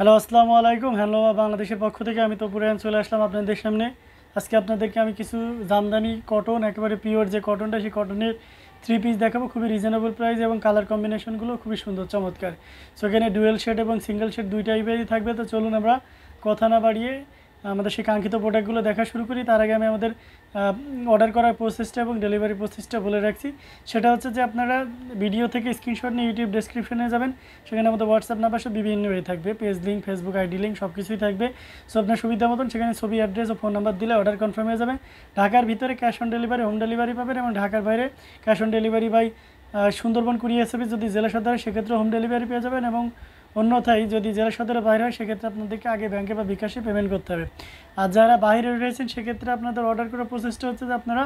Hello আসসালামু আলাইকুম। Hello বাংলাদেশের পক্ষ থেকে আমি তপুরায়ন চলে আসলাম আপনাদের সামনে। আজকে আপনাদেরকে আমি কিছু জামদানি কটন একেবারে পিওর যে কটনটা সেই কটনের থ্রি পিস দেখাবো। খুবই রিজনেবল প্রাইস এবং কালার কম্বিনেশনগুলো খুবই সুন্দর, চমৎকার। সো এখানে ডুয়েল শেড এবং সিঙ্গেল শেড দুই টাইপেরই থাকবে। তো চলুন আমরা কথা না বাড়িয়ে আমাদের সেই কাঙ্ক্ষিত প্রোডাক্টগুলো দেখা শুরু করি, তার আগে আমি আমাদের অর্ডার করার প্রসেসটা এবং ডেলিভারি প্রসেসটা বলে রাখছি। সেটা হচ্ছে যে আপনারা ভিডিও থেকে স্ক্রিনশট নিয়ে ইউটিউব ডেসক্রিপশনে যাবেন, সেখানে আমাদের হোয়াটসঅ্যাপ নাম্বার সব বিভিন্ন ওয়ে থাকবে। Page link Facebook ID link সব কিছুই থাকবে। সো আপনার সুবিধা মতন সেখানে ছবি অ্যাড্রেস ও ফোন নাম্বার দিলে অর্ডার কনফার্ম হয়ে যাবে। ঢাকার ভিতরে cash on delivery home delivery পাবেন এবং ঢাকার বাইরে cash on delivery by Sundarban courier service যদি জেলা সদরে সেক্ষেত্রে হোম ডেলিভারি পেয়ে যাবেন এবং অন্যথায় যদি জেলা সদরে বাইরে হয়, সেক্ষেত্রে আপনাদেরকে আগে ব্যাংকে বা বিকাশে পেমেন্ট করতে হবে। আর যারা বাইরে রয়েছেন, সেক্ষেত্রে আপনাদের অর্ডার করার প্রসেসটা হচ্ছে যে আপনারা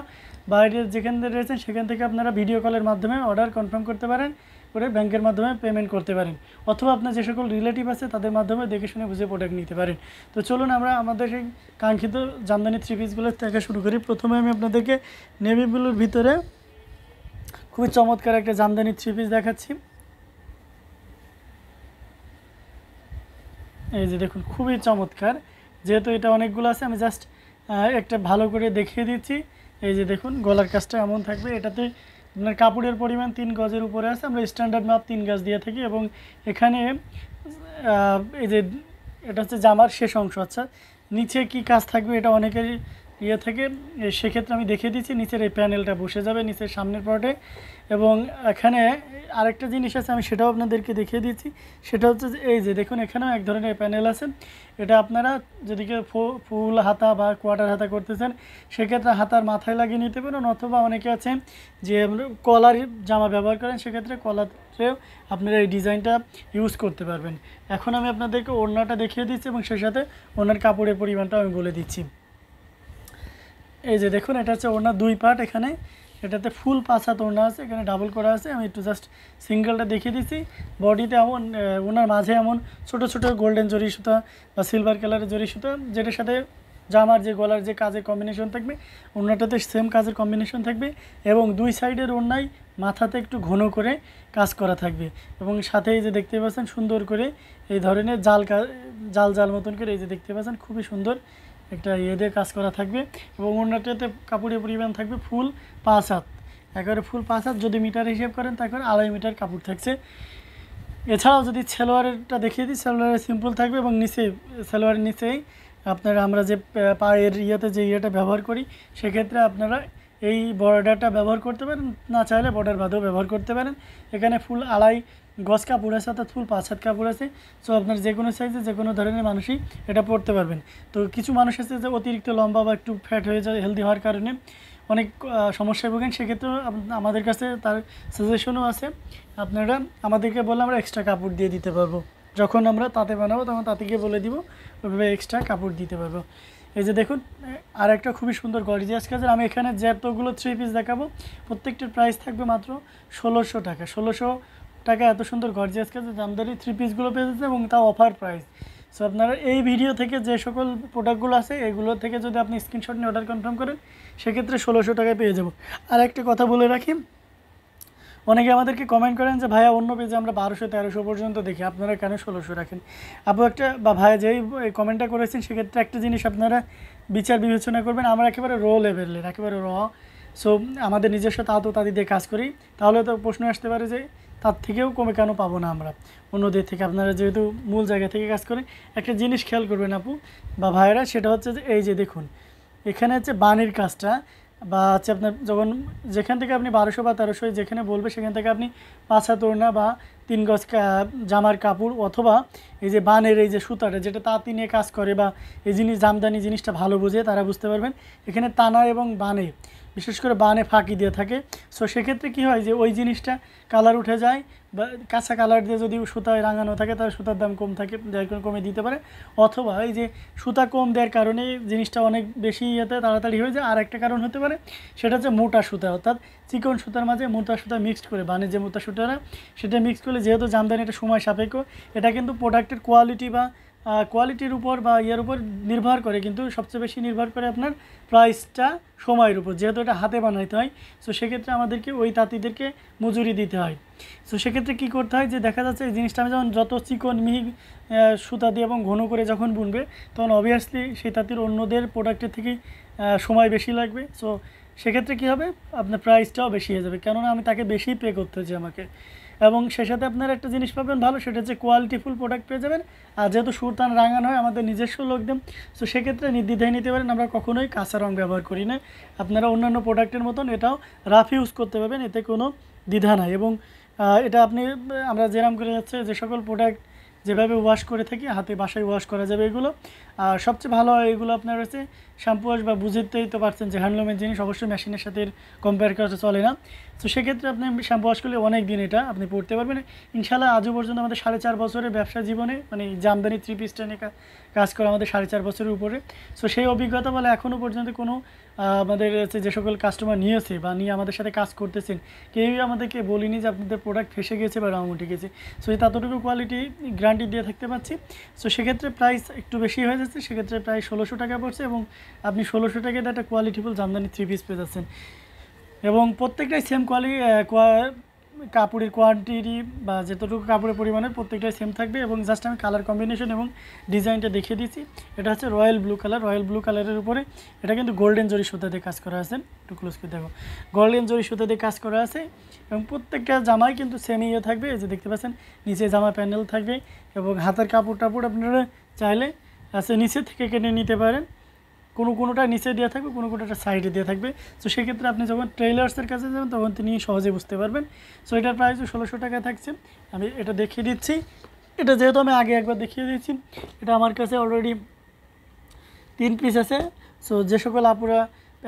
বাইরে যেখান থেকে রয়েছেন, সেখান থেকে আপনারা ভিডিও কলের মাধ্যমে অর্ডার কনফার্ম করতে পারেন, করে ব্যাংকের মাধ্যমে পেমেন্ট করতে পারেন। অথবা আপনার যে সকল রিলেটিভ আছে, তাদের মাধ্যমে দেখে শুনে বুঝে প্রোডাক্ট নিতে পারেন। তো চলুন আমরা আমাদের সেই কাঙ্ক্ষিত জামদানি থ্রি পিসগুলো থেকে শুরু করি। প্রথমে আমি আপনাদেরকে নেভি ব্লুর ভিতরে খুবই চমৎকার একটা জামদানি থ্রি পিস দেখাচ্ছি। এই যে দেখুন, খুবই চমৎকার। যেহেতু এটা অনেকগুলো আছে, আমি জাস্ট একটা ভালো করে দেখিয়ে দিচ্ছি। এই যে দেখুন, গলার কাজটা এমন থাকবে। এটাতে আপনার কাপড়ের পরিমাণ তিন গজের উপরে আছে। আমরা স্ট্যান্ডার্ড মাপ তিন গজ দিয়ে থাকি এবং এখানে এই যে এটা হচ্ছে জামার শেষ অংশ। আচ্ছা নিচে কি কাজ থাকবে এটা অনেকেরই ইয়ে থেকে। সেক্ষেত্রে আমি দেখিয়ে দিচ্ছি। নিচের এই প্যানেলটা বসে যাবে, নিচের সামনের পার্টে এবং এখানে আরেকটা জিনিস আছে, আমি সেটাও আপনাদেরকে দেখিয়ে দিচ্ছি। সেটা হচ্ছে এই যে দেখুন, এখানেও এক ধরনের প্যানেল আছে। এটা আপনারা যদি কেউ ফুল হাতা বা কোয়ার্টার হাতা করতেছেন, সেক্ষেত্রে হাতার মাথায় লাগিয়ে নিতে পারেন। অথবা অনেকে আছে যে কলার জামা ব্যবহার করেন, সেক্ষেত্রে কলারেও আপনারা এই ডিজাইনটা ইউজ করতে পারবেন। এখন আমি আপনাদেরকে ওড়নাটা দেখিয়ে দিচ্ছি এবং সেই সাথে ওনার কাপড়ের পরিমাণটা আমি বলে দিচ্ছি। এই যে দেখুন, এটা হচ্ছে ওড়না দুই পার্ট এখানে। এটাতে ফুল পাঁচ হাত ওড়না আছে, এখানে ডাবল করা আছে, আমি একটু জাস্ট সিঙ্গেলটা দেখিয়ে দিচ্ছি বডিতে এমন ওনার মাঝে এমন ছোট ছোট গোল্ডেন জরি সুতা বা সিলভার কালারের জরি সুতা, যেটার সাথে জামার যে গলার যে কাজের কম্বিনেশন থাকবে, ওড়নাটাতে সেম কাজের কম্বিনেশন থাকবে এবং দুই সাইডের ওড়নায় মাথাতে একটু ঘন করে কাজ করা থাকবে। এবং সাথে এই যে দেখতে পাচ্ছেন সুন্দর করে এই ধরনের জাল জাল জাল মতন করে এই যে দেখতে পাচ্ছেন, খুবই সুন্দর একটা ইয়ে দিয়ে কাজ করা থাকবে এবং অন্যটাতে কাপড়ের পরিমাণ থাকবে ফুল পাঁচ হাত। একেবারে ফুল পাঁচ হাত যদি মিটার হিসেব করেন তারপরে আড়াই মিটার কাপড় থাকছে। এছাড়াও যদি সালোয়ারেরটা দেখিয়ে দিই সালোয়ারের সিম্পল থাকবে এবং নিচে, সালোয়ারের নিচেই আপনারা আমরা যে পায়ের ইয়েতে যে ইয়েটা ব্যবহার করি, সেক্ষেত্রে আপনারা এই বর্ডারটা ব্যবহার করতে পারেন, না চাইলে বর্ডার বাদেও ব্যবহার করতে পারেন। এখানে ফুল আড়াই গজ কাপড় আছে, অর্থাৎ ফুল পাঁচ হাত কাপড় আছে। সো আপনার যে কোনো সাইজে যে কোনো ধরনের মানুষই এটা পরতে পারবেন। তো কিছু মানুষ আছে যে অতিরিক্ত লম্বা বা একটু ফ্যাট হয়ে যায় হেলদি হওয়ার কারণে অনেক সমস্যায় ভোগেন। সেক্ষেত্রেও আমাদের কাছে তার সাজেশনও আছে। আপনারা আমাদেরকে বললে আমরা এক্সট্রা কাপড় দিয়ে দিতে পারব। যখন আমরা তাতে বানাবো, তখন তাঁতিকে বলে দিব ওইভাবে এক্সট্রা কাপড় দিতে পারব। এই যে দেখুন আর একটা খুবই সুন্দর গর্জিয়াস কাজের। আমি এখানে যতগুলো থ্রি পিস দেখাবো, প্রত্যেকটির প্রাইস থাকবে মাত্র ষোলোশো টাকা। ষোলোশো টাকা এত সুন্দর গর্জিয়াস কাজের জামদারি থ্রি পিসগুলো পেয়ে যাচ্ছে এবং তাও অফার প্রাইস সো আপনারা এই ভিডিও থেকে যে সকল প্রোডাক্টগুলো আছে, এগুলো থেকে যদি আপনি স্ক্রিনশট নিয়ে অর্ডার কনফার্ম করেন, সেক্ষেত্রে ষোলোশো টাকায় পেয়ে যাব। আর একটা কথা বলে রাখি, অনেকে আমাদেরকে কমেন্ট করেন যে, ভাইয়া, অন্য পেজে আমরা বারোশো, তেরোশো পর্যন্ত দেখি, আপনারা কেন ষোলোশো রাখেন? আপু, একটা বা ভাইয়া যেই কমেন্টটা করেছেন, সেক্ষেত্রে একটা জিনিস আপনারা বিচার বিবেচনা করবেন, আমরা একেবারে র লেভেলের একেবারে র সো আমাদের নিজস্ব তাঁত তাঁতি দিয়ে কাজ করি। তাহলে তো প্রশ্ন আসতে পারে যে তার থেকেও কমে কেন পাবো না আমরা? অন্যদের থেকে আপনারা যেহেতু মূল জায়গা থেকে কাজ করে, একটা জিনিস খেয়াল করবেন আপু, বা ভাইয়েরা, সেটা হচ্ছে যে এই যে দেখুন, এখানে হচ্ছে বানের কাজটা, বা হচ্ছে আপনার যখন যেখান থেকে আপনি বারোশো বা তেরোশো যেখানে বলবে, সেখান থেকে আপনি পাঁচা তোড়না বা তিন গজ জামার কাপড় অথবা এই যে বানের এই যে সুতাটা, যেটা তাঁতি নিয়ে কাজ করে বা এই জিনিস, জামদানি জিনিসটা ভালো বোঝে তারা বুঝতে পারবেন। এখানে তানা এবং বানে, বিশেষ করে বানে ফাঁকি দিয়ে থাকে। সো সেক্ষেত্রে কী হয় যে ওই জিনিসটা কালার উঠে যায় বা কাঁচা কালার দিয়ে যদি সুতায় রাঙানো থাকে, তাহলে সুতার দাম কম থাকে কমে দিতে পারে। অথবা এই যে সুতা কম দেওয়ার কারণে জিনিসটা অনেক বেশি ইয়েতে তাড়াতাড়ি হয়ে যায়। আর একটা কারণ হতে পারে, সেটা হচ্ছে মোটা সুতা, অর্থাৎ চিকন সুতার মাঝে মোটা সুতা মিক্সড করে বানে যে মোটা সুতারা সেটা মিক্স করলে যেহেতু জামদানি এটা সময় সাপেক্ষ, এটা কিন্তু প্রোডাক্টের কোয়ালিটি বা কোয়ালিটির উপর বা ইয়ের উপর নির্ভর করে, কিন্তু সবচেয়ে বেশি নির্ভর করে আপনার প্রাইসটা সময়ের উপর, যেহেতু এটা হাতে বানাইতে হয় সো সেক্ষেত্রে আমাদেরকে ওই তাঁতিদেরকে মজুরি দিতে হয়। সো সেক্ষেত্রে কী করতে হয় যে, দেখা যাচ্ছে এই জিনিসটা আমি যখন যত চিকন, মিহি সুতা দিয়ে এবং ঘন করে যখন বুনবে, তখন অবভিয়াসলি সেই তাঁতির অন্যদের প্রোডাক্টের থেকে সময় বেশি লাগবে। সো সেক্ষেত্রে কী হবে? আপনার প্রাইসটাও বেশি হয়ে যাবে। কেননা আমি তাকে বেশি পে করতে হচ্ছে আমাকে। এবং সেই সাথে আপনারা একটা জিনিস পাবেন ভালো, সেটা হচ্ছে কোয়ালিটিফুল প্রোডাক্ট পেয়ে যাবেন। আর যেহেতু সুরতান রাঙানো হয়, আমাদের নিজস্ব লোকদের সো সেক্ষেত্রে নির্দ্বিধায় নিতে পারেন। আমরা কখনোই কাঁচা রং ব্যবহার করি না। আপনারা অন্যান্য প্রোডাক্টের মতন এটাও রাফ ইউজ করতে পারবেন, এতে কোনো দ্বিধা নাই। এবং এটা আপনি, আমরা যেরাম করে যাচ্ছে যে সকল প্রোডাক্ট যেভাবে ওয়াশ করে থাকি, হাতে বাসায় ওয়াশ করা যাবে এগুলো। আর সবচেয়ে ভালো এগুলো আপনার হচ্ছে শ্যাম্পু ওয়াশ বা বুঝতেই তো পারছেন যে হ্যান্ডলুমের জিনিস অবশ্যই মেশিনের সাথে কম্পেয়ার করা চলে না। তো সেক্ষেত্রে আপনি শ্যাম্পু ওয়াশ করলে অনেক দিন এটা আপনি পড়তে পারবেন। ইনশাল্লাহ আজও পর্যন্ত আমাদের সাড়ে চার বছরের ব্যবসা জীবনে মানে জামদানি থ্রি পিসটা নিয়ে কাজ করা আমাদের সাড়ে চার বছরের উপরে। সো সেই অভিজ্ঞতা বলে এখনও পর্যন্ত কোনো আমাদের হচ্ছে যে সকল কাস্টমার নিয়েছে বা নিয়ে আমাদের সাথে কাজ করতেছেন, কেউই আমাদেরকে বলিনি যে আপনাদের প্রোডাক্ট ফেসে গেছে বা রং উঠে গেছে। সো ততটুকু কোয়ালিটি গ্যারান্টি দিয়ে থাকতে পারছি। সো সেক্ষেত্রে প্রাইস একটু বেশি হয়ে যাচ্ছে সেক্ষেত্রে প্রায় ষোলোশো টাকা পড়ছে এবং আপনি ষোলোশো টাকায় একটা কোয়ালিটিফুল জামদানি থ্রি পিস পেয়ে যাচ্ছেন। এবং প্রত্যেকটাই সেম কোয়ালিটি কাপড়ের কোয়ান্টিটি বা যতটুকু কাপড়ের পরিমাণের প্রত্যেকটাই সেম থাকবে এবং জাস্ট আমি কালার কম্বিনেশন এবং ডিজাইনটা দেখিয়ে দিচ্ছি এটা হচ্ছে royal blue colour royal blue কালারের উপরে এটা কিন্তু গোল্ডেন জরি সুতা দিয়ে কাজ করা আছে। একটু ক্লোজ করে দেখো। গোল্ডেন জরি সুতা দিয়ে কাজ করা আছে এবং প্রত্যেকটা জামাই কিন্তু সেম ইয়ে থাকবে। এই যে দেখতে পাচ্ছেন, নিচে জামা প্যানেল থাকবে এবং হাতের কাপড় টাপড় আপনারা চাইলে আছে, নিচে থেকে কেটে নিতে পারেন। কোনো কোনোটা নিচে দেওয়া থাকবে, কোনো কোনোটা সাইডে দেওয়া থাকবে। তো সেক্ষেত্রে আপনি যখন ট্রেলার্সের কাছে যাবেন, তখন তিনি সহজে বুঝতে পারবেন। সো এটার প্রাইস ষোলোশো টাকা থাকছে। আমি এটা দেখিয়ে দিচ্ছি। এটা যেহেতু আমি আগে একবার দেখিয়ে দিয়েছি, এটা আমার কাছে অলরেডি তিন পিস আছে। সো যে সকল আপুরা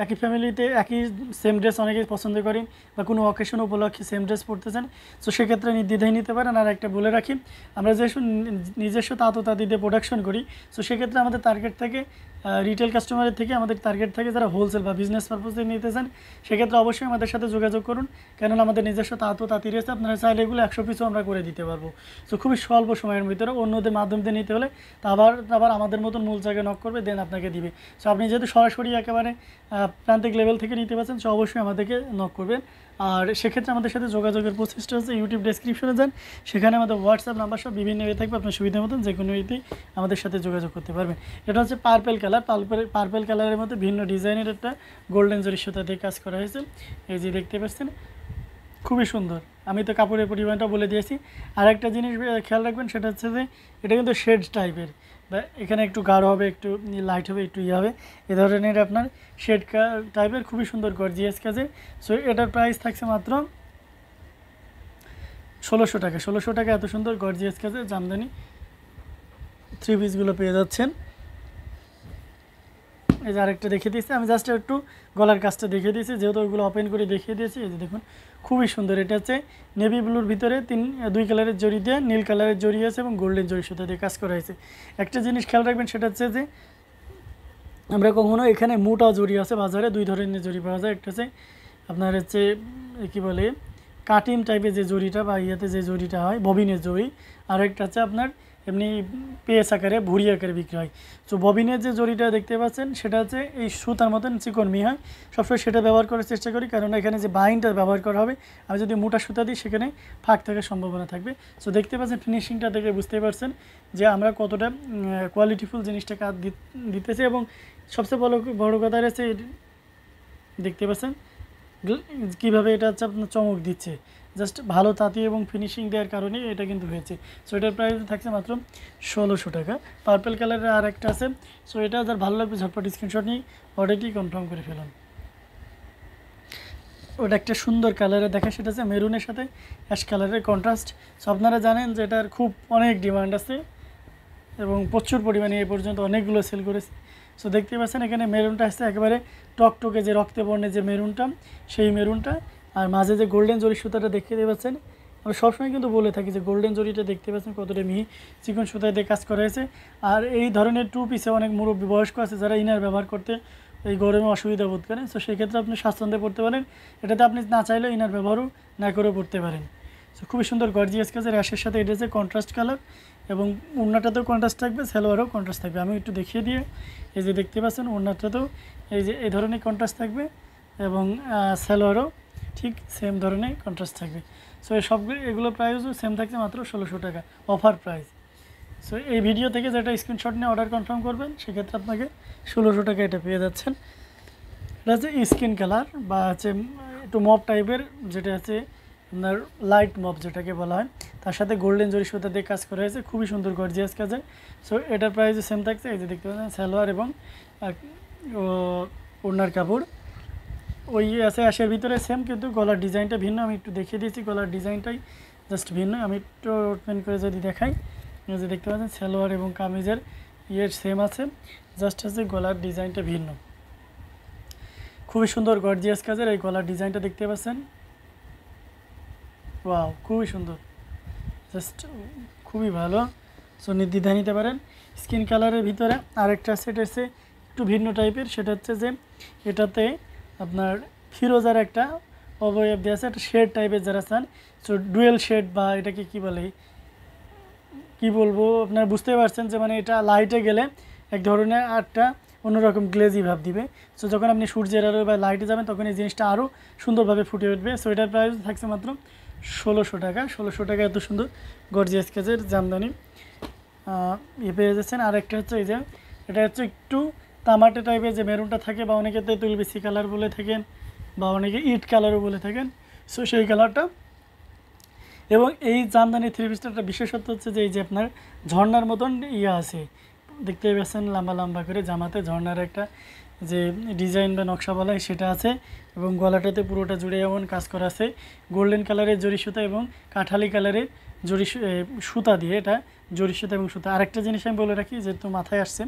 একই ফ্যামিলিতে একই সেম ড্রেস অনেকেই পছন্দ করেন বা কোনো অকেশন উপলক্ষে সেম ড্রেস পরতে চান সো সেক্ষেত্রে নির্দ্বিধায় নিতে পারেন। আর একটা বলে রাখি, আমরা যেসব নিজস্ব তাঁত তাঁতিতে প্রোডাকশন করি সো সেক্ষেত্রে আমাদের টার্গেট থেকে রিটেল কাস্টমারের থেকে আমাদের টার্গেট থাকে যারা হোলসেল বা বিজনেস পারপোজে নিতে চান সেক্ষেত্রে অবশ্যই আমাদের সাথে যোগাযোগ করুন। কেননা আমাদের নিজস্ব তাঁত তাঁতি রয়েছে, আপনারা চাইলে এগুলো একশো পিসও আমরা করে দিতে পারব। সো খুবই স্বল্প সময়ের ভিতরে অন্যদের মাধ্যম দিয়ে নিতে হলে তা আবার আবার আমাদের মতন মূল জায়গায় নক করবে দেন আপনাকে দিবে। সো আপনি যেহেতু সরাসরি একেবারে প্রান্তিক লেভেল থেকে নিতে পারছেন সো অবশ্যই আমাদেরকে নক করবেন। আর সেক্ষেত্রে আমাদের সাথে যোগাযোগের প্রচেষ্টা হচ্ছে ইউটিউব ডেসক্রিপশনে যান। সেখানে আমাদের হোয়াটসঅ্যাপ নাম্বার সব বিভিন্ন ইয়ে থাকবে, আপনার সুবিধা মতন যে কোনো ইয়েতেই আমাদের সাথে যোগাযোগ করতে পারবেন। এটা হচ্ছে পার্পেল কালার পার্পেল পার্পেল কালারের মধ্যে ভিন্ন ডিজাইনের একটা গোল্ডেন জরি সুতা দিয়ে কাজ করা হয়েছে। এই যে দেখতে পাচ্ছেন, খুবই সুন্দর। আমি তো কাপড়ের পরিমাণটা বলে দিয়েছি। আর একটা জিনিস খেয়াল রাখবেন, সেটা হচ্ছে যে এটা কিন্তু শেড টাইপের এখানে একটু গাঢ় হবে, একটু লাইট হবে, একটু ইয়ে হবে। এ ধরনের আপনার শেড টাইপের খুবই সুন্দর গর্জিয়াস কাজে। সো এটার প্রাইস থাকছে মাত্র ষোলোশো টাকা। ষোলোশো টাকা এত সুন্দর গর্জিয়াস কাজে, জামদানি। থ্রি পিসগুলো পেয়ে যাচ্ছেন। এই যে আরেকটা দেখিয়ে দিয়েছি। আমি জাস্ট একটু গলার কাজটা দেখিয়ে দিয়েছি। যেহেতু ওইগুলো ওপেন করে দেখিয়ে দিয়েছি, এই যে দেখুন, খুবই সুন্দর। এটা হচ্ছে নেভি ব্লুর ভিতরে তিন, দুই কালারের জড়ি দিয়ে নীল কালারের জড়ি আছে এবং গোল্ডেন জড়ি সুতা দিয়ে কাজ করা হয়েছে। একটা জিনিস খেয়াল রাখবেন, সেটা হচ্ছে যে আমরা কখনো এখানে মোটা জড়ি আছে বাজারে, দুই ধরনের জড়ি পাওয়া যায়। একটা হচ্ছে আপনার হচ্ছে কী বলে, কাটিম টাইপের যে জড়িটা বা ইয়েতে যে জড়িটা হয়, ববিনের জড়ি। আর একটা হচ্ছে আপনার এমনি পেস আকারে, ভুড়ি আকারে বিক্রি হয়। তো ববিনের যে জড়িটা দেখতে পাচ্ছেন, সেটা হচ্ছে এই সুতার মতন চিকনমি হয় সবসময় সেটা ব্যবহার করার চেষ্টা করি, কারণ এখানে যে বাইনটা ব্যবহার করা হবে, আমি যদি মোটা সুতা দিই, সেখানে ফাঁক থাকার সম্ভাবনা থাকবে। সো দেখতে পাচ্ছেন ফিনিশিংটা দেখে বুঝতে পারছেন যে আমরা কতটা কোয়ালিটিফুল জিনিসটা কাজ দিতেছি এবং সবচেয়ে বড় বড় কথা রয়েছে দেখতে পাচ্ছেন কীভাবে এটা হচ্ছে আপনার চমক দিচ্ছে। জাস্ট ভালো তাঁতি এবং ফিনিশিং দেওয়ার কারণে এটা কিন্তু হয়েছে। সো এটার প্রাইস থাকছে মাত্র ষোলোশো টাকা। পার্পেল কালারের আর একটা আছে। সো এটা যার ভালো লাগবে, ঝটপট স্ক্রিনশট নিয়ে অর্ডারটি কনফার্ম করে ফেলুন ওটা একটা সুন্দর কালারে দেখা, সেটা হচ্ছে মেরুনের সাথে অ্যাশ কালারের কন্ট্রাস্ট সো আপনারা জানেন যে এটার খুব অনেক ডিমান্ড আছে এবং প্রচুর পরিমাণে এ পর্যন্ত অনেকগুলো সেল করেছে। সো দেখতে পাচ্ছেন এখানে মেরুনটা আসছে একেবারে টকটকে যে রক্তে বর্ণে যে মেরুনটা সেই মেরুনটা আর মাঝে যে গোল্ডেন জরি সুতাটা দেখতে পাচ্ছেন, আমরা সবসময় কিন্তু বলে থাকি যে গোল্ডেন জরিটা দেখতে পাচ্ছেন কতটা মিহি চিকন সুতায় দিয়ে কাজ করা হয়েছে। আর এই ধরনের টু পিসে অনেক মুরব্বী বয়স্ক আছে যারা ইনার ব্যবহার করতে এই গরমে অসুবিধা বোধ করেন। সো সেক্ষেত্রে আপনি স্বাচ্ছন্দ্যে পড়তে পারেন। এটাতে আপনি না চাইলেও ইনার ব্যবহারও না করে পড়তে পারেন। সো খুবই সুন্দর গর্জিয়াস কাজের র্যাশের সাথে এটা যে কন্ট্রাস্ট কালার এবং ওড়নাটাতেও কন্ট্রাস্ট থাকবে, সালোয়ারও কন্ট্রাস্ট থাকবে। আমি একটু দেখিয়ে দিয়ে এই যে দেখতে পাচ্ছেন ওড়নাটাতেও এই যে এই ধরনের কন্ট্রাস্ট থাকবে এবং সালোয়ারও ঠিক সেম ধরনের কন্ট্রাস্ট থাকবে। সো এই সবগুলো এগুলো প্রাইসও সেম থাকছে মাত্র ষোলোশো টাকা অফার প্রাইস সো এই ভিডিও থেকে যেটা স্ক্রিনশট নিয়ে অর্ডার কনফার্ম করবেন, সেক্ষেত্রে আপনাকে ষোলোশো টাকা এটা পেয়ে যাচ্ছেন। এটা হচ্ছে স্কিন কালার বা হচ্ছে একটু মপ টাইপের যেটা হচ্ছে আপনার লাইট মপ যেটাকে বলা হয়। তার সাথে গোল্ডেন জরি সুতা দিয়ে কাজ করা হয়েছে, খুবই সুন্দর গর্জিয়াস কাজে সো এটার প্রাইস সেম থাকছে, এই যে দেখতে পাচ্ছেন, সালোয়ার এবং ওড়নার কাপড়। ওই আছে আশের ভিতরে সেম কিন্তু গলার ডিজাইনটা ভিন্ন, আমি একটু দেখিয়ে দিয়েছি, গলার ডিজাইনটাই জাস্ট ভিন্ন। আমি একটু ওপেন করে যদি দেখাই যে দেখতে পাচ্ছেন, সালোয়ার এবং কামিজের ইয়ের সেম আছে জাস্ট হচ্ছে গলার ডিজাইনটা ভিন্ন। খুবই সুন্দর গর্জিয়াস কাজের এই গলার ডিজাইনটা দেখতে পাচ্ছেন। ওয়াও খুবই সুন্দর। জাস্ট খুবই ভালো। সো নির্দ্বিধা নিতে পারেন। স্কিন কালারের ভিতরে আরেকটা সেট এসে একটু ভিন্ন টাইপের সেটা হচ্ছে যে এটাতে আপনার ফিরোজার একটা অবয়ব দেওয়া আছে, একটা শেড টাইপের যারা চান সো ডুয়েল শেড বা এটাকে কি বলে, কি বলব, আপনারা বুঝতে পারছেন যে মানে এটা লাইটে গেলে এক ধরনের আরটা অন্যরকম গ্লেজি ভাব দিবে। সো যখন আপনি সূর্যের আলো বা লাইটে যাবেন, তখন এই জিনিসটা আরও সুন্দরভাবে ফুটে উঠবে। সো এটার প্রাইস থাকছে মাত্র ষোলোশো টাকা। ষোলোশো টাকা এত সুন্দর গর্জিয়াস কাজের জামদানি। ইয়ে পেয়ে যাচ্ছেন। আর একটা হচ্ছে এই যে, এটা হচ্ছে একটু তামাটে টাইপের যে মেরুনটা থাকে বা অনেকে তেঁতুল বেশি কালার বলে থাকেন বা অনেকে ইট কালারও বলে থাকেন সো সেই কালারটা এবং এই জামদানি থ্রি একটা বিশেষত্ব হচ্ছে যে এই যে আপনার ঝর্ণার মতন ইয়ে আছে। দেখতে পাচ্ছেন লম্বা লম্বা করে জামাতে ঝর্নার একটা যে ডিজাইন বা নকশা বলা সেটা আছে এবং গলাটাতে পুরোটা জুড়ে এমন কাজ করা আছে। গোল্ডেন কালারের জরি সুতা এবং কাঠালি কালারের জরি সুতা দিয়ে এটা জরি সুতা এবং সুতা। আরেকটা জিনিস আমি বলে রাখি, যেহেতু মাথায় আসছে,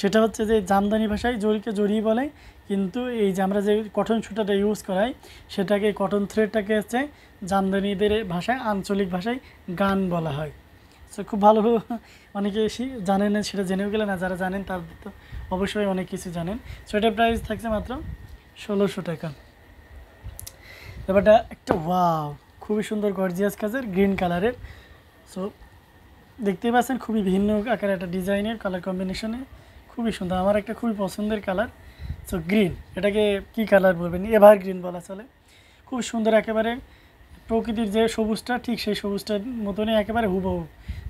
সেটা হচ্ছে যে জামদানি ভাষায় জরিকে জরি বলে, কিন্তু এই যে আমরা যে কটন সুতাটা ইউজ করাই, সেটাকে কটন থ্রেডটাকে হচ্ছে জামদানিদের ভাষায়, আঞ্চলিক ভাষায় গান বলা হয়। সো খুব ভালো অনেকে জানেন না সেটা জেনেও গেলে না যারা জানেন তার তো অবশ্যই অনেক কিছু জানেন। সো এটার প্রাইস থাকছে মাত্র ষোলোশো টাকা। ব্যাপারটা একটা ওয়াও খুবই সুন্দর গর্জিয়াস কাজের গ্রিন কালারের সো দেখতেই পাচ্ছেন খুবই ভিন্ন আকারের একটা ডিজাইনের কালার কম্বিনেশনে খুবই সুন্দর আমার একটা খুবই পছন্দের কালার সো গ্রিন এটাকে কি কালার বলবেন? এভার গ্রিন বলা চলে। খুব সুন্দর একেবারে প্রকৃতির যে সবুজটা ঠিক সেই সবুজটার মতনই একেবারে হুবহু।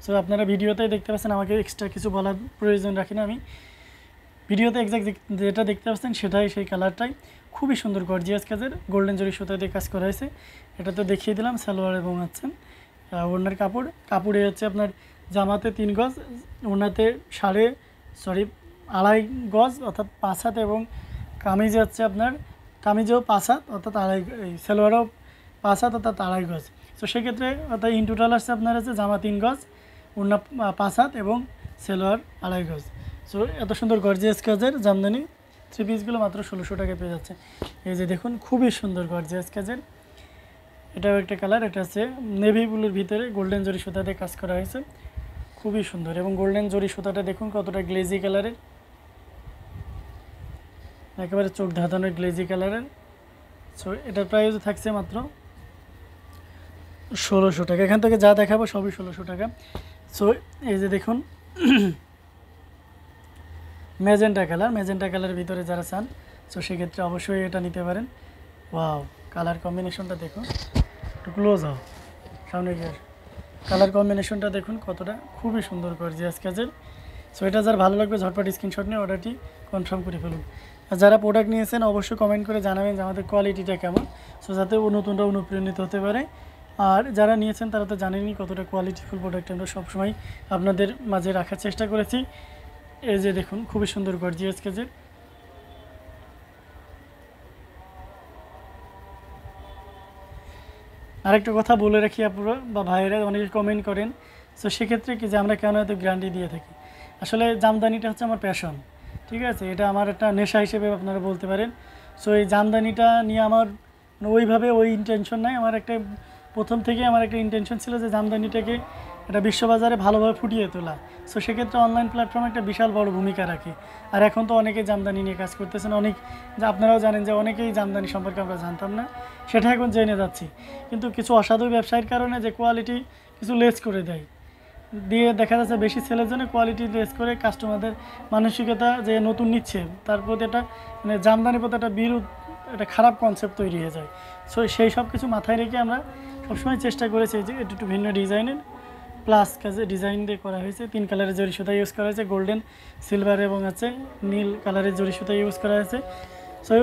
সো আপনারা ভিডিওতে দেখতে পাচ্ছেন আমাকে এক্সট্রা কিছু বলার প্রয়োজন রাখি না আমি। ভিডিওতে এক্সাক্ট যেটা দেখতে পাচ্ছেন সেটাই সেই কালারটাই খুবই সুন্দর গর্জিয়াস কাজের গোল্ডেন জরি সুতা দিয়ে কাজ করা হয়েছে। এটা তো দেখিয়ে দিলাম সালোয়ার এবং আহ, ওড়নার কাপড় কাপড়ে হচ্ছে আপনার জামাতে তিন গজ ওড়নাতে সাড়ে সরি আড়াই গজ অর্থাৎ পাঁচ হাত এবং কামিজে হচ্ছে আপনার কামিজেও পাঁচ হাত অর্থাৎ আড়াই সালোয়ারও পাঁচ হাত অর্থাৎ আড়াই গজ। তো সেক্ষেত্রে অর্থাৎ ইন টোটাল আসছে আপনার হচ্ছে জামা তিন গজ আহ, পাঁচ হাত এবং সেলোয়ার আড়াই গজ। সো এত সুন্দর গর্জিয়াস কাজের জামদানি থ্রি পিসগুলো মাত্র ষোলোশো টাকা পেয়ে যাচ্ছে। এই যে দেখুন খুবই সুন্দর গর্জিয়াস কাজের। এটাও একটা কালার এটা হচ্ছে নেভি ব্লুর ভিতরে গোল্ডেন জরি সুতাতে কাজ করা হয়েছে। খুবই সুন্দর এবং গোল্ডেন জরি সুতাটা দেখুন কতটা গ্লেজি কালারের একেবারে চোখ ধাঁধানোর গ্লেজি কালারের সো এটার প্রাইস থাকছে মাত্র ষোলোশো টাকা। এখান থেকে যা দেখাবো সবই ষোলোশো টাকা। সো এই যে দেখুন ম্যাজেন্টা কালার ম্যাজেন্টা কালারের ভিতরে যারা চান সো সেক্ষেত্রে অবশ্যই এটা নিতে পারেন। ওয়াও কালার কম্বিনেশনটা দেখুন। একটু ক্লোজ হও। সামনে গিয়ে কালার কম্বিনেশনটা দেখুন কতটা খুবই সুন্দর গর্জিয়াস কাজের। সো এটা যার ভালো লাগবে, ঝটপট স্ক্রিনশট নিয়ে অর্ডারটি কনফার্ম করে ফেলুন। আর যারা প্রোডাক্ট নিয়েছেন, অবশ্যই কমেন্ট করে জানাবেন যে আমাদের কোয়ালিটিটা কেমন। সো যাতে নতুনটা অনুপ্রাণিত হতে পারে। আর যারা নিয়েছেন, তারা তো জানেনই কতটা কোয়ালিটিফুল প্রোডাক্ট আমরা সবসময় আপনাদের মাঝে রাখার চেষ্টা করেছি। এই যে দেখুন, খুবই সুন্দর গর্জিয়াস কাজের। আরেকটা কথা বলে রাখি আপুরা বা ভাইয়েরা, অনেকে কমেন্ট করেন সো সেক্ষেত্রে কি যে আমরা কেন এত গ্যারান্টি দিয়ে থাকি? আসলে জামদানিটা হচ্ছে আমার প্যাশন ঠিক আছে? এটা আমার একটা নেশা হিসেবে আপনারা বলতে পারেন। সো এই জামদানিটা নিয়ে আমার ওইভাবে ওই ইন্টেনশন নাই। আমার একটা, প্রথম থেকে আমার একটা ইন্টেনশন ছিল যে জামদানিটাকে এটা বিশ্ববাজারে ভালোভাবে ফুটিয়ে তোলা। সো সেক্ষেত্রে অনলাইন প্ল্যাটফর্ম একটা বিশাল বড় ভূমিকা রাখে। আর এখন তো অনেকেই জামদানি নিয়ে কাজ করতেছেন। অনেক আপনারাও জানেন যে অনেকেই জামদানি সম্পর্কে আমরা জানতাম না। সেটা এখন জেনে যাচ্ছি। কিন্তু কিছু অসাধু ব্যবসায়ীর কারণে যে কোয়ালিটি কিছু লেস করে দেয়। দিয়ে দেখা যাচ্ছে বেশি সেলের জন্য কোয়ালিটি লেস করে কাস্টমারদের মানসিকতা যে নতুন নিচ্ছে, তার প্রতি একটা মানে জামদানির প্রতি একটা বিরূপ, একটা খারাপ কনসেপ্ট তৈরি হয়ে যায়। সো সেই সব কিছু মাথায় রেখে আমরা সবসময় চেষ্টা করেছি যে একটু একটু ভিন্ন ডিজাইনের প্লাস কাজে ডিজাইন দিয়ে করা হয়েছে, তিন কালারের জরি সুতা ইউজ করা হয়েছে গোল্ডেন সিলভার এবং আছে নীল কালারের জরি সুতা ইউজ করা হয়েছে। সো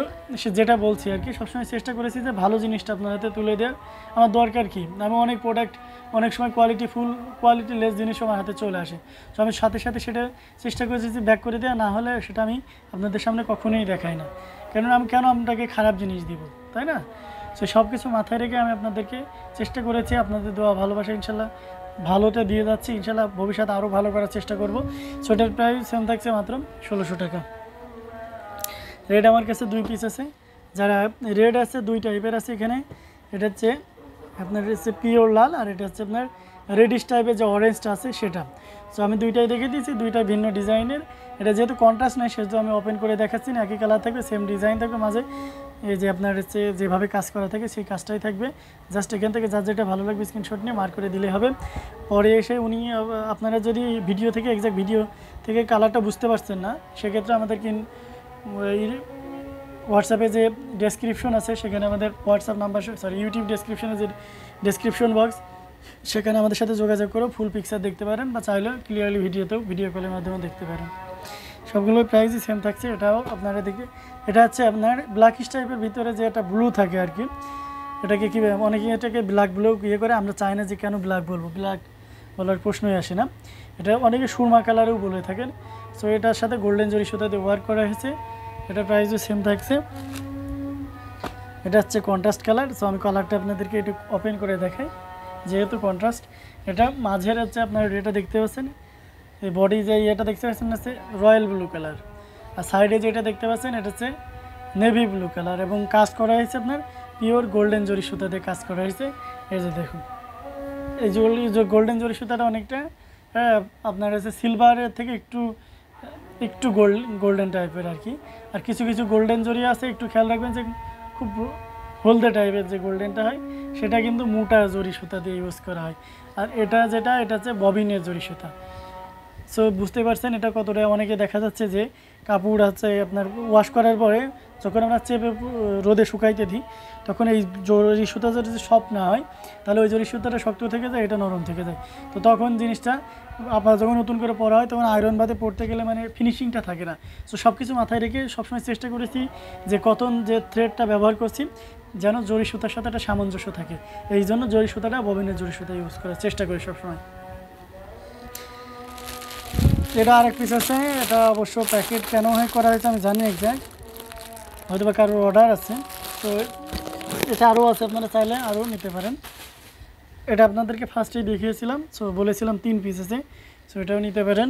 সে যেটা বলছি আর কি, সবসময় চেষ্টা করেছি যে ভালো জিনিসটা আপনার হাতে তুলে দেওয়ার। আমার দরকার কি? আমি অনেক প্রোডাক্ট অনেক সময় কোয়ালিটি ফুল কোয়ালিটি লেস জিনিসও আমার হাতে চলে আসে। সো আমি সাথে সাথে সেটা চেষ্টা করেছি যে ব্যাক করে দেওয়া, না হলে সেটা আমি আপনাদের সামনে কখনোই দেখাই না। কেননা আমি কেন আপনাকে খারাপ জিনিস দিব, তাই না? সো সব কিছু মাথায় রেখে আমি আপনাদেরকে চেষ্টা করেছি, আপনাদের দেওয়া ভালোবাসা, ইনশাল্লাহ ভালোটা দিয়ে যাচ্ছি, ইনশাল্লাহ ভবিষ্যতে আরও ভালো করার চেষ্টা করব। সো এটার প্রাইস সেম থাকছে মাত্র ষোলোশো টাকা। রেড আমার কাছে দুই পিস আছে। যারা রেড আছে, দুই টাইপের আছে এখানে। এটা হচ্ছে আপনার হচ্ছে পিওর লাল আর এটা হচ্ছে আপনার রেডিশ টাইপের যে অরেঞ্জটা আছে সেটা। সো আমি দুইটাই দেখে দিয়েছি, দুইটা ভিন্ন ডিজাইনের এটা যেহেতু কন্ট্রাস্ট নেই, সেহেতু আমি ওপেন করে দেখাচ্ছি না, একই কালার থাকবে সেম ডিজাইন থাকবে মাঝে। এই যে আপনার হচ্ছে যেভাবে কাজ করা থাকে সেই কাজটাই থাকবে। জাস্ট এখান থেকে যার যেটা ভালো লাগবে স্ক্রিনশট নিয়ে মার করে দিলে হবে। পরে এসে উনি আপনারা যদি ভিডিও থেকে এক্সাক্ট ভিডিও থেকে কালারটা বুঝতে পারছেন না, সেক্ষেত্রে আমাদেরকে এই হোয়াটসঅ্যাপে যে ডেসক্রিপশন আছে, সেখানে আমাদের হোয়াটসঅ্যাপ নাম্বার সরি ইউটিউব ডেসক্রিপশনে যে ডেসক্রিপশন বক্স সেখানে আমাদের সাথে যোগাযোগ করে ফুল পিকচার দেখতে পারেন বা চাইলে ক্লিয়ারলি ভিডিওতেও ভিডিও কলের মাধ্যমে দেখতে পারেন। সবগুলো প্রাইসই সেম থাকছে, এটাও আপনারা দেখে এটা হচ্ছে আপনার ব্ল্যাকিশ টাইপের ভিতরে যে একটা ব্লু থাকে আর কি, এটাকে কী অনেকে এটাকে ব্ল্যাক ব্লু ইয়ে করে, আমরা চাই না যে কেন ব্ল্যাক বলব ব্ল্যাক বলার প্রশ্নই আসে না। এটা অনেকে সুরমা কালারেও বলে থাকেন। সো এটার সাথে গোল্ডেন জরি সুতা দিয়ে ওয়ার্ক করা হয়েছে। এটা প্রাইসও সেম থাকছে। এটা হচ্ছে কন্ট্রাস্ট কালার সো আমি কালারটা আপনাদেরকে একটু ওপেন করে দেখাই। যেহেতু কন্ট্রাস্ট এটা মাঝের হচ্ছে আপনার এটা দেখতে পাচ্ছেন, এই বডি যে ইয়েটা দেখতে পাচ্ছেন হচ্ছে রয়্যাল ব্লু কালার আর সাইডে যেটা দেখতে পাচ্ছেন এটা হচ্ছে নেভি ব্লু কালার এবং কাজ করা হয়েছে আপনার পিওর গোল্ডেন জরি সুতা দিয়ে কাজ করা হয়েছে। এই যে দেখুন এই যে গোল্ডেন জরি সুতাটা অনেকটা হ্যাঁ, আপনার হচ্ছে সিলভারের থেকে একটু একটু গোল্ড গোল্ডেন টাইপের আর কি। আর কিছু কিছু গোল্ডেন জরি আছে একটু খেয়াল রাখবেন যে খুব হলদে টাইপের যে গোল্ডেনটা হয় সেটা কিন্তু মোটা জরি সুতা দিয়ে ইউজ করা হয়। আর এটা যেটা এটা হচ্ছে ববিনের জরি সুতা। সো বুঝতে পারছেন এটা কতটা অনেকে দেখা যাচ্ছে যে কাপড় আছে আপনার ওয়াশ করার পরে যখন আমরা চেপে রোদে শুকাইতে দিই, তখন এই জরি সুতা যদি সব না হয়, তাহলে ওই জরি সুতাটা শক্ত থেকে যায়, এটা নরম থেকে যায়। তো তখন জিনিসটা আপনার যখন নতুন করে পরা হয়, তখন আয়রন বাদে পড়তে গেলে মানে ফিনিশিংটা থাকে না। তো সব কিছু মাথায় রেখে সবসময় চেষ্টা করেছি যে কতন যে থ্রেডটা ব্যবহার করছি, যেন জরি সুতার সাথে একটা সামঞ্জস্য থাকে। এই জন্য জরি সুতাটা ববিনের জরি সুতা ইউজ করার চেষ্টা করি সবসময়। এটা আরেক পিস আছে। এটা অবশ্য প্যাকেট কেন হয় করা হয়েছে আমি জানি এক্স্যাক্ট হয়তো বা কারোর অর্ডার আছে। তো এটা আরও আছে আপনারা চাইলে আরও নিতে পারেন। এটা আপনাদেরকে ফার্স্টেই দেখিয়েছিলাম। সো বলেছিলাম তিন পিস আছে। সো এটাও নিতে পারেন।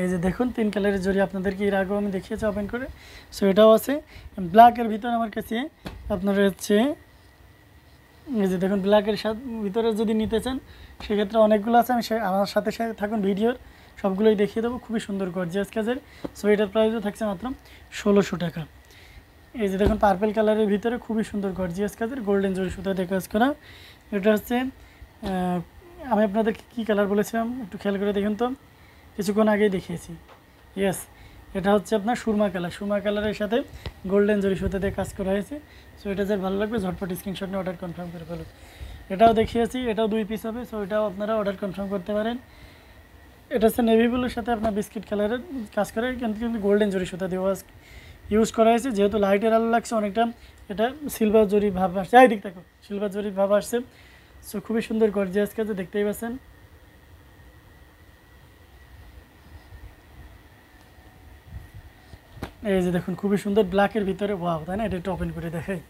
এই যে দেখুন, তিন কালারের জড়ি আপনাদেরকে এর আগেও আমি দেখিয়েছি ওপেন করে। সো এটাও আছে। ব্ল্যাকের ভিতরে আমার কাছে আপনার হচ্ছে, এই যে দেখুন ব্ল্যাকের সাথে ভিতরে যদি নিতে চান সেক্ষেত্রে অনেকগুলো আছে, আমি আমার সাথে সাথে থাকুন ভিডিওর, সবগুলোই দেখিয়ে দেবো। খুবই সুন্দর গর্জিয়াস কাজের। সো এটার প্রাইসও থাকছে মাত্র ষোলোশো টাকা। এই যে দেখুন পার্পেল কালারের ভিতরে খুবই সুন্দর গর্জিয়াস কাজের গোল্ডেন জরি সুতা দিয়ে কাজ করা এটা হচ্ছে আমি আপনাদেরকে কী কালার বলেছিলাম? একটু খেয়াল করে দেখুন তো। কিছুক্ষণ আগেই দেখিয়েছি। ইয়েস এটা হচ্ছে আপনার সুরমা কালার সুরমা কালারের সাথে গোল্ডেন জরি সুতা দিয়ে কাজ করা হয়েছে। সো এটা যার ভালো লাগবে, ঝটপট স্ক্রিনশট নিয়ে অর্ডার কনফার্ম করে ফেলুন। এটাও দেখিয়েছি, এটাও দুই পিস হবে সো এটাও আপনারা অর্ডার কনফার্ম করতে পারেন। এটা হচ্ছে নেভি ব্লুর সাথে আপনার বিস্কিট কালারের কাজ করে, কিন্তু কিন্তু গোল্ডেন জরি সুতা দেওয়া ইউজ করা হয়েছে, যেহেতু লাইটের আলো লাগছে অনেকটা, এটা সিলভার জরি ভাব আসছে। এই দিক দেখো সিলভার জরি ভাব আসছে। সো খুবই সুন্দর গর্জিয়াস কাজে, দেখতেই পাচ্ছেন। এই যে দেখুন, খুবই সুন্দর ব্ল্যাকের ভিতরে ওয়াও তাই না? এটা একটু ওপেন করে দেখাই।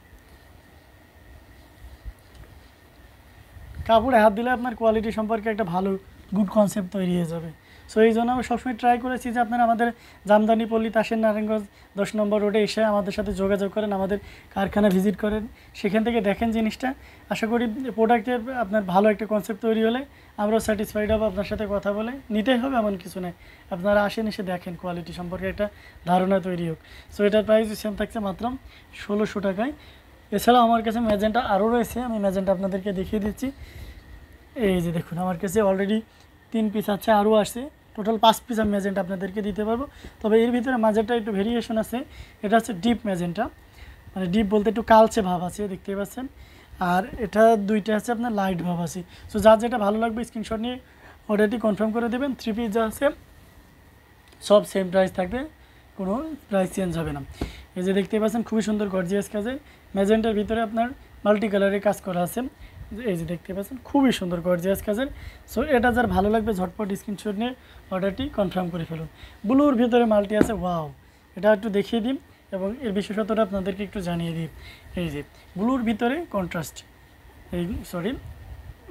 কাপড়ে হাত দিলে আপনার কোয়ালিটি সম্পর্কে একটা ভালো গুড কনসেপ্ট তৈরি হয়ে যাবে। সো এই জন্য আমরা সবসময় ট্রাই করেছি যে আপনারা আমাদের জামদানি পল্লী তাসের নারায়ণগঞ্জ দশ নম্বর রোডে এসে আমাদের সাথে যোগাযোগ করেন, আমাদের কারখানা ভিজিট করেন। সেখান থেকে দেখেন জিনিসটা। আশা করি প্রোডাক্টের আপনার ভালো একটা কনসেপ্ট তৈরি হলে আমরাও স্যাটিসফাইড হব আপনার সাথে কথা বলে। নিতেই হবে এমন কিছু নেই আপনারা আসেন, এসে দেখেন কোয়ালিটি সম্পর্কে একটা ধারণা তৈরি হোক। সো এটার প্রাইস সেম থাকছে মাত্র ষোলোশো টাকায়। এছাড়াও আমার কাছে ম্যাজেন্টা আরও রয়েছে, আমি ম্যাজেন্টা আপনাদেরকে দেখিয়ে দিচ্ছি। এই যে দেখুন, আমার কাছে অলরেডি তিন পিস আছে, আরও আসছে টোটাল পাঁচ পিস আমি ম্যাজেন্টা আপনাদেরকে দিতে পারব। তবে এর ভিতরে মাঝেরটা একটু ভেরিয়েশন আছে, এটা হচ্ছে ডিপ ম্যাজেন্টা। মানে ডিপ বলতে একটু কালচে ভাব আছে দেখতে পাচ্ছেন। আর এটা দুইটা আছে আপনার লাইট ভাব আছে। সো যার যেটা ভালো লাগবে স্ক্রিনশট নিয়ে অর্ডারটি কনফার্ম করে দেবেন থ্রি পিস যা আছে, সব সেম প্রাইস থাকবে, কোনো প্রাইস চেঞ্জ হবে না। এই যে দেখতে পাচ্ছেন, খুবই সুন্দর গর্জিয়াস কাজে। ম্যাজেন্টার ভিতরে আপনার মাল্টি কালারের কাজ করা আছে। এই যে দেখতে পাচ্ছেন, খুবই সুন্দর গর্জিয়াস কাজের। সো এটা যার ভালো লাগবে, ঝটপট স্ক্রিনশট নিয়ে অর্ডারটি কনফার্ম করে ফেলুন। ব্লুর ভিতরে মাল্টি আছে ওয়াও এটা একটু দেখিয়ে দিন এবং এর বিশেষত্বটা আপনাদেরকে একটু জানিয়ে দিই। এই যে ব্লুর ভিতরে কন্ট্রাস্ট এই সরি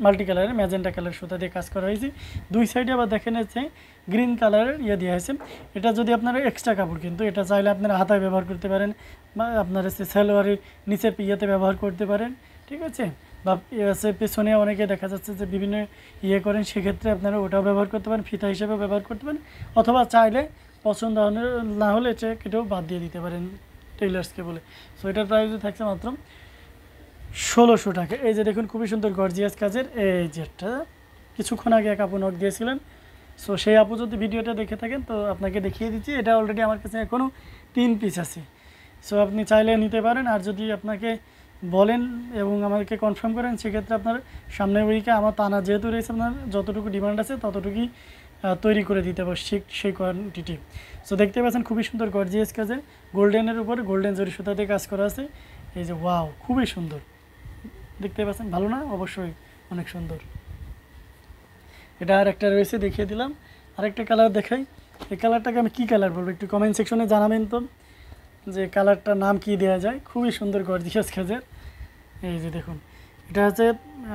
মাল্টি কালারের ম্যাজেন্টা কালার সুতা দিয়ে কাজ করা হয়েছে। দুই সাইডে আবার দেখেন হচ্ছে গ্রিন কালারের ইয়ে দেওয়া হয়েছে এটা যদি আপনারা এক্সট্রা কাপড় কিন্তু, এটা চাইলে আপনারা হাতায় ব্যবহার করতে পারেন বা আপনার হচ্ছে সালোয়ারের নিচের ইয়েতে ব্যবহার করতে পারেন, ঠিক আছে? বা ইয়ে আছে, পেছনে অনেকে দেখা যাচ্ছে যে বিভিন্ন ইয়ে করেন, সেক্ষেত্রে আপনারা ওটাও ব্যবহার করতে পারেন, ফিতা হিসেবে ব্যবহার করতে পারেন, অথবা চাইলে পছন্দ না হলে এটা কেটেও বাদ দিয়ে দিতে পারেন টেইলার্সকে বলে। সো এটার প্রাইস থাকছে মাত্র ষোলোশো টাকা। এই যে দেখুন, খুবই সুন্দর গর্জিয়াস কাজের, এই যেটা কিছুক্ষণ আগে এক আপু দিয়েছিলেন সো সেই আপু যদি ভিডিওটা দেখে থাকেন, তো আপনাকে দেখিয়ে দিচ্ছি, এটা অলরেডি আমার কাছে এখনও তিন পিস আছে। সো আপনি চাইলে নিতে পারেন, আর যদি আপনাকে বলেন এবং আমাকে কনফার্ম করেন, সেক্ষেত্রে আপনার সামনের উইকে আমার টানা যেহেতু রয়েছে, আপনার যতটুকু ডিমান্ড আছে, ততটুকুই তৈরি করে দিতে পারব সেই সেই কোয়ান্টিটি সো দেখতে পাচ্ছেন, খুবই সুন্দর গর্জিয়াস কাজে গোল্ডেনের উপরে গোল্ডেন জরি সুতা দিয়ে কাজ করা আছে। এই যে ওয়াও খুবই সুন্দর। দেখতে পাচ্ছেন, ভালো না? অবশ্যই অনেক সুন্দর। এটা আর একটা রয়েছে, দেখিয়ে দিলাম। আরেকটা কালার দেখাই। এই কালারটাকে আমি কী কালার বলব, একটু কমেন্ট সেকশনে জানাবেন তো, যে কালারটার নাম কি দেওয়া যায়। খুবই সুন্দর গর্জিয়াস কাজের এই যে দেখুন, এটা হচ্ছে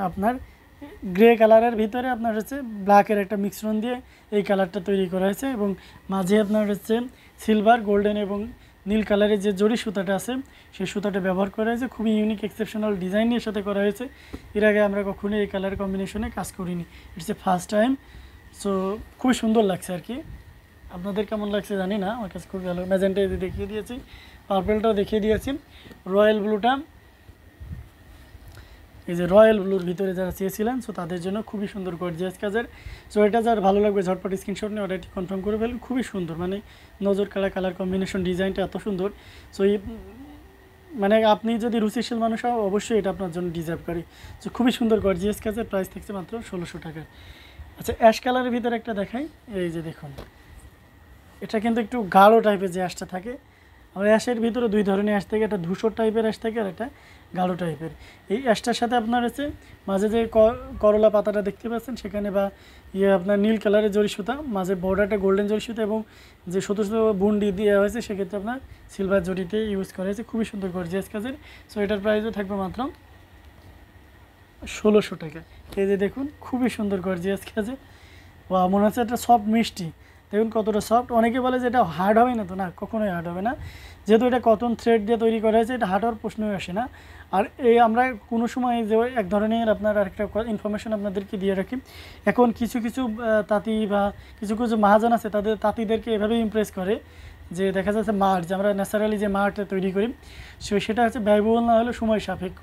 আপনার গ্রে কালারের ভিতরে আপনার হচ্ছে ব্ল্যাকের একটা মিশ্রণ দিয়ে এই কালারটা তৈরি করা হয়েছে এবং মাঝে আপনার হচ্ছে সিলভার গোল্ডেন এবং নীল কালারের যে জরি সুতাটা আছে, সেই সুতাটা ব্যবহার করা হয়েছে। খুবই ইউনিক এক্সেপশনাল ডিজাইনের সাথে করা হয়েছে। এর আগে আমরা কখনোই এই কালার কম্বিনেশনে কাজ করিনি। It's a first time so খুবই সুন্দর লাগছে আর কি। আপনাদের কেমন লাগছে জানি না, আমার কাছে খুব ভালো। ম্যাজেন্টা দেখিয়ে দিয়েছি পার্পেলটাও দেখিয়ে দিয়েছি। রয়্যাল ব্লুটা এই যে রয়্যাল ব্লুর ভিতরে যারা চেয়েছিলেন সো তাদের জন্য খুবই সুন্দর গর্জিয়াস কাজের। সো এটা যার ভালো লাগবে, ঝটপট স্ক্রিনশট নিয়ে অর্ডারটি কনফার্ম করে ফেলুন। খুবই সুন্দর মানে নজর কালার কালার কম্বিনেশন ডিজাইনটা এত সুন্দর। সো এই মানে আপনি যদি রুচিশীল মানুষ হন, অবশ্যই এটা আপনার জন্য ডিজার্ভ করে। সো খুবই সুন্দর গর্জিয়াস কাজের প্রাইস থাকছে মাত্র ষোলোশো টাকা আচ্ছা অ্যাশ কালারের ভিতরে একটা দেখাই। এই যে দেখুন, এটা কিন্তু একটু গাঢ় টাইপের যে অ্যাশটা থাকে আমার অ্যাশের ভিতরে দুই ধরনের অ্যাশ থাকে, একটা ধূসর টাইপের অ্যাশ থাকে আর একটা গাঢ় টাইপের এই অ্যাশটার সাথে আপনার হচ্ছে মাঝে যে করলা পাতাটা দেখতে পাচ্ছেন, সেখানে বা ইয়ে আপনার নীল কালারের জরি সুতা, মাঝে বর্ডারটা গোল্ডেন জরি সুতা এবং যে ছোটো ছোটো বুন্ডি দেওয়া হয়েছে, সেক্ষেত্রে আপনার সিলভার জরিতে ইউজ করা হয়েছে। খুবই সুন্দর গর্জিয়াস কাজের। সো এটার প্রাইসও থাকবে মাত্র ষোলোশো টাকা। এই যে দেখুন, খুবই সুন্দর গর্জিয়াস কাজে বা মনে হচ্ছে একটা সফট মিষ্টি। দেখুন কতটা সফট অনেকে বলে যে এটা হার্ড হবে না তো, না, কখনোই হার্ড হবে না। যেহেতু এটা কটন থ্রেড দিয়ে তৈরি করা হয়েছে, এটা হার্ড হওয়ার প্রশ্নই আসে না। আর এই আমরা কোনো সময় যে এক ধরনের আপনার আরেকটা ইনফরমেশন আপনাদেরকে দিয়ে রাখি। এখন কিছু কিছু তাঁতি বা কিছু কিছু মহাজন আছে, তাদের তাঁতিদেরকে এভাবে ইমপ্রেস করে যে দেখা যাচ্ছে মাঠ, যে আমরা ন্যাচারালি যে মাঠ তৈরি করি, সে সেটা হচ্ছে ব্যয়বহুল না হলে সময় সাপেক্ষ।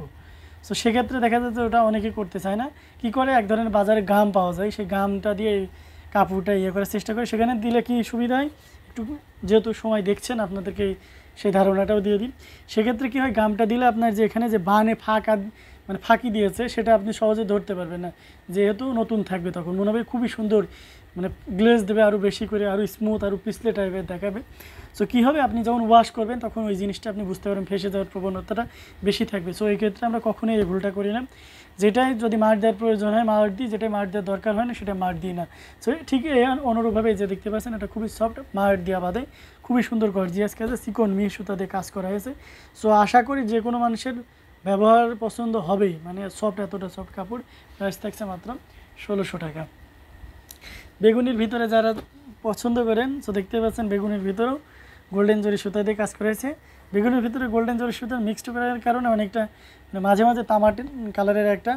সো সেক্ষেত্রে দেখা যাচ্ছে ওটা অনেকে করতে চায় না। কি করে? এক ধরনের বাজারে গাম পাওয়া যায়। সেই গামটা দিয়ে কাপড়টা ইয়ে করার চেষ্টা করে, সেখানে দিলে কি সুবিধা হয়? একটু যেহেতু সময় দেখছেন, আপনাদেরকে সেই ধারণাটাও দিয়ে দিন সেক্ষেত্রে কী হয়, গামটা দিলে আপনার যে এখানে যে বানে ফাঁকা মানে ফাঁকি দিয়েছে, সেটা আপনি সহজে ধরতে পারবেন না। যেহেতু নতুন থাকবে তখন, মনে হবে খুবই সুন্দর মানে গ্লেজ দেবে আরও বেশি করে আরও স্মুথ আরও পিছলে টাইপের দেখাবে। সো কী হবে? আপনি যখন ওয়াশ করবেন, তখন ওই জিনিসটা আপনি বুঝতে পারবেন, ফেসে যাওয়ার প্রবণতাটা বেশি থাকবে। সো এই ক্ষেত্রে আমরা কখনোই এই ভুলটা করি না। যেটাই যদি মার দেওয়ার প্রয়োজন হয়, মার দিই যেটাই মার দেওয়ার দরকার হয় না, সেটা মার দিই না। সো ঠিক অনুরূপভাবে যে দেখতে পাচ্ছেন, এটা খুবই সফট মার দেওয়া বাদে। খুবই সুন্দর গর্জিয়াস কাজে চিকন মিহি সুতা দিয়ে কাজ করা হয়েছে। সো আশা করি যে কোনো মানুষের ব্যবহার পছন্দ হবেই। মানে সফট এতটা সফট কাপড় প্রাইস থাকছে মাত্র ষোলোশো টাকা। বেগুনির ভিতরে যারা পছন্দ করেন তো দেখতে পাচ্ছেন বেগুনির ভিতরেও গোল্ডেন জরি সুতা দিয়ে কাজ করেছে। বেগুনের ভিতরে গোল্ডেন জরি সুতা মিক্সড করার কারণে অনেকটা মানে মাঝে মাঝে তামার কালারের একটা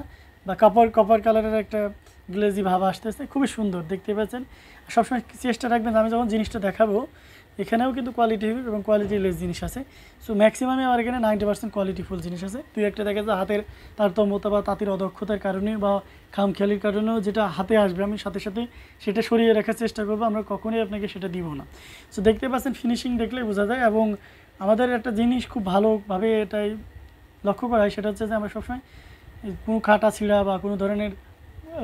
বা কপার কপার কালারের একটা গ্লেজি ভাব আসতেছে। খুবই সুন্দর, দেখতে পাচ্ছেন? সবসময় চেষ্টা রাখবেন, আমি যখন জিনিসটা দেখাবো এখানেও কিন্তু কোয়ালিটি এবং কোয়ালিটি লেস জিনিস আছে। সো ম্যাক্সিমামে আমার এখানে নাইনটি পার্সেন্ট কোয়ালিটিফুল জিনিস আছে। তুই একটা দেখা যায় হাতের তারতম্যতা বা তাঁতির অদক্ষতার কারণে বা খামখেয়ালির কারণেও যেটা হাতে আসবে, আমি সাথে সাথে সেটা সরিয়ে রাখার চেষ্টা করব। আমরা কখনোই আপনাকে সেটা দিব না। সো দেখতে পাচ্ছেন ফিনিশিং দেখলে বোঝা যায় এবং আমাদের একটা জিনিস খুব ভালোভাবে এটাই লক্ষ্য করা হয়, সেটা হচ্ছে যে আমরা সবসময় কোনো কাটা ছিঁড়া বা কোনো ধরনের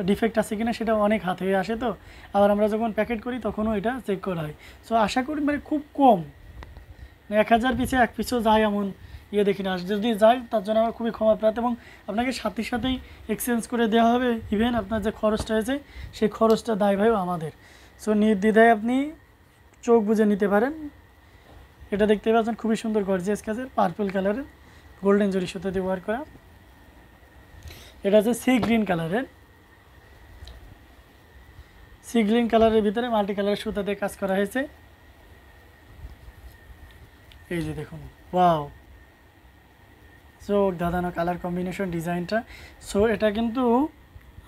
ডিফেক্ট আছে কিনা সেটা অনেক হাত হয়ে আসে তো। আবার আমরা যখন প্যাকেট করি, তখনও এটা চেক করা হয়। সো আশা করি মানে খুব কম। মানে এক হাজার পিছে এক পিছু যায় এমন ইয়ে দেখি না। যদি যায়, তার জন্য আমার খুবই ক্ষমা এবং আপনাকে সাথে সাথেই এক্সচেঞ্জ করে দেওয়া হবে। ইভেন আপনার যে খরচটা হয়েছে, সেই খরচটা দায় ভাইও আমাদের। সো নির্দ্বিধায় আপনি চোখ বুঝে নিতে পারেন। এটা দেখতে পাচ্ছেন খুবই সুন্দর গর্জিয়াস কাজের পার্পল কালারের গোল্ডেন জরি সুতো দিয়ে ওয়ার করা। এটা হচ্ছে সি গ্রিন কালারের সি গ্রিন কালারের ভিতরে মাল্টি কালারের সুতা দিয়ে কাজ করা হয়েছে। এই যে দেখুন ওয়াও চোখ দাদানো কালার কম্বিনেশন ডিজাইনটা। সো এটা কিন্তু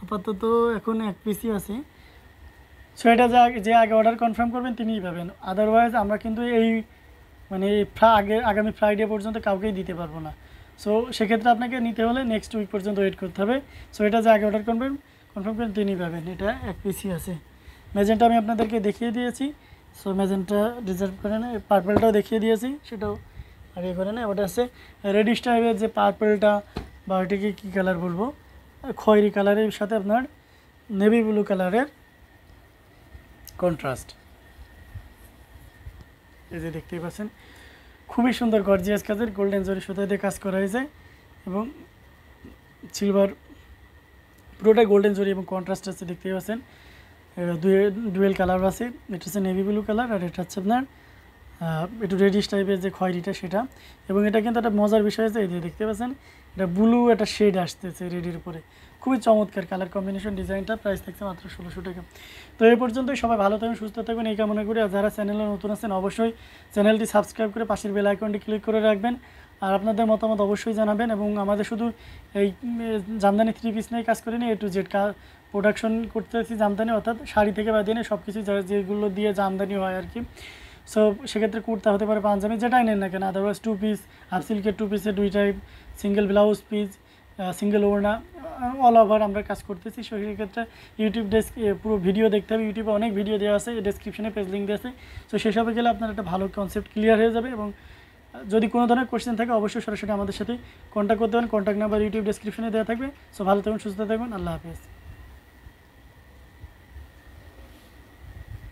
আপাতত এখন এক পিসি আছে। সো এটা যে যে আগে অর্ডার কনফার্ম করবেন, তিনিই পাবেন। আদারওয়াইজ আমরা কিন্তু এই মানে আগে আগামী ফ্রাইডে পর্যন্ত কাউকেই দিতে পারব না। সো সেক্ষেত্রে আপনাকে নিতে হলে নেক্সট উইক পর্যন্ত ওয়েট করতে হবে। সো এটা যে আগে অর্ডার করবেন কনফার্ম করেন তিনিই পাবেন। এটা এক পিসি আছে। ম্যাজেন্টা আমি আপনাদেরকে দেখিয়ে দিয়েছি। সো ম্যাজেন্টা রিজার্ভ করে না পার্পেলটাও দেখিয়ে দিয়েছি, সেটাও আগে করে না। ওটা আছে রেডিশ টাইপের যে পার্পেলটা বা ওইটাকে কী কালার বলব? খয়েরি কালারের সাথে আপনার নেভি ব্লু কালারের কন্ট্রাস্ট এই যে দেখতেই পাচ্ছেন, খুবই সুন্দর গর্জিয়াস কাজের গোল্ডেন জরি সুতা কাজ করা হয়েছে, এবং সিলভার পুরোটাই গোল্ডেন জরি এবং কন্ট্রাস্ট আছে, দেখতেই পাচ্ছেন। ডুয়েল কালার আছে। এটা হচ্ছে নেভি ব্লু কালার আর এটা হচ্ছে আপনার একটু রেডিশ টাইপের যে খয়েরিটা সেটা। এবং এটা কিন্তু একটা মজার বিষয় আছে এই দেখতে পাচ্ছেন, এটা ব্লু একটা শেড আসতেছে রেডির উপরে। খুবই চমৎকার কালার কম্বিনেশন ডিজাইনটা প্রাইস থাকছে মাত্র ষোলোশো টাকা। তো এই পর্যন্তই, সবাই ভালো থাকবেন সুস্থ থাকবেন এই কামনা করি। আর যারা চ্যানেলে নতুন আছেন, অবশ্যই চ্যানেলটি সাবস্ক্রাইব করে পাশের বেল আইকনটি ক্লিক করে রাখবেন। আর আপনাদের মতামত অবশ্যই জানাবেন এবং আমাদের শুধু এই জামদানি থ্রি পিস নিয়ে কাজ করিনি এ টু জেড প্রোডাকশন করতেছি জামদানি, অর্থাৎ শাড়ি থেকে বাদিয়ে নিয়ে সব কিছু যেগুলো দিয়ে জামদানি হয় আর কি। সো সেক্ষেত্রে কুর্তা হতে পারে পাঞ্জাবি, যেটাই নেন না কেন আদারওয়াইজ টু পিস হাফ সিল্কের টু পিসের দুই type single blouse piece single ওড়না অল ওভার আমরা কাজ করতেছি। সেক্ষেত্রে ইউটিউব ডেস্ক পুরো ভিডিও দেখতে হবে। ইউটিউবে অনেক ভিডিও দেওয়া আছে ডেসক্রিপশনে পেজ লিঙ্ক দেওয়া আছে। সো সেসবে গেলে আপনার একটা ভালো কনসেপ্ট ক্লিয়ার হয়ে যাবে এবং যদি কোনো ধরনের কোয়েশ্চেন থাকে, অবশ্যই সরাসরি আমাদের সাথে কন্ট্যাক্ট করতে পারেন। কন্ট্যাক্ট নাম্বার ইউটিউব ডেসক্রিপশনে দেওয়া থাকবে। সো ভালো থাকুন, সুস্থ থাকুন, আল্লাহ হাফেজ।